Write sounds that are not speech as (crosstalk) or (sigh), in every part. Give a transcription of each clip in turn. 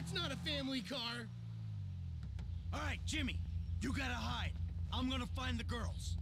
That's not a family car. All right, Jimmy, you gotta hide. I'm gonna find the girls.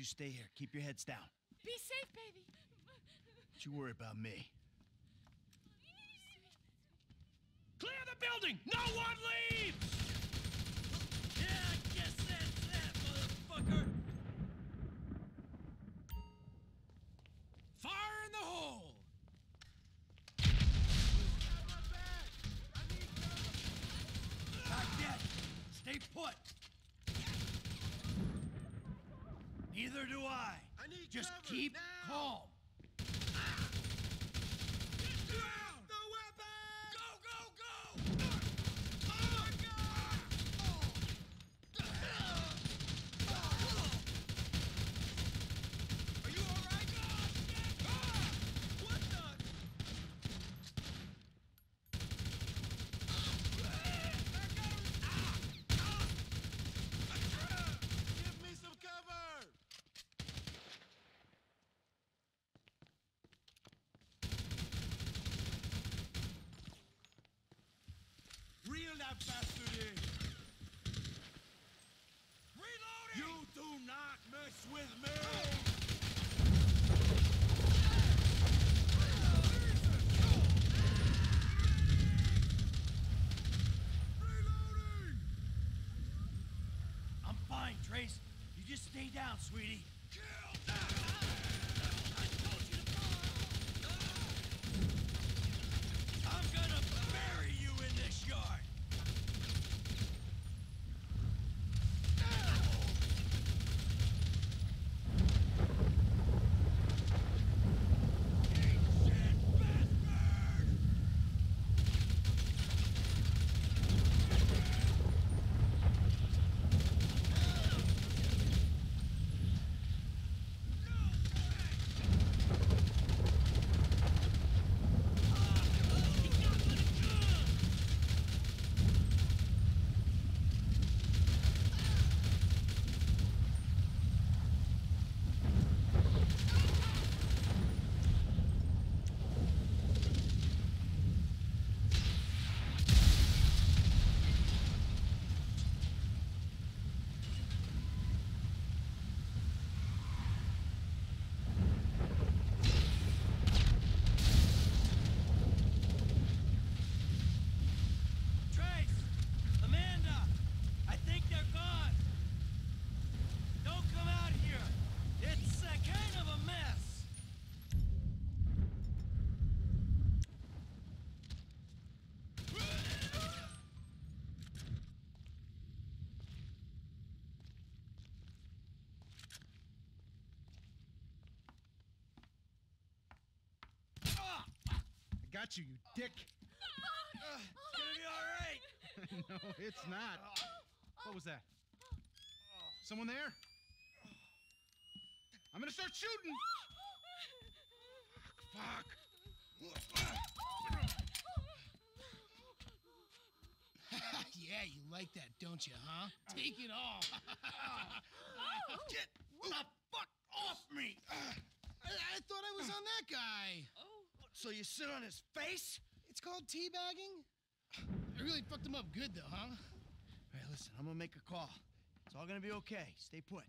You stay here. Keep your heads down. Be safe, baby. Don't you worry about me. Clear the building. No one leaves. Yeah, I guess that's that, motherfucker! Fire in the hole. Not yet. Stay put. Neither do I. I need Just cover, keep now. calm. Down! The weapon! Go, go, go! Are you alright? Ah! What the? Give me some cover! That in! Reloading! You do not mess with me! Reloading! I'm fine, Trace. You just stay down, sweetie. I'm gonna bury you in this yard. Trace! Amanda! I think they're gone! Don't come out here! It's uh, kind of a mess! I got you, you dick! It's gonna be alright! (laughs) no, it's not. What was that? Someone there? I'm gonna start shooting! Fuck! (laughs) yeah, you like that, don't you, huh? Take it all. (laughs) Get the fuck off me! I, I thought I was on that guy. So you sit on his face? It's called teabagging. I really fucked him up good, though, huh? All right, listen, I'm gonna make a call. It's all gonna be okay. Stay put.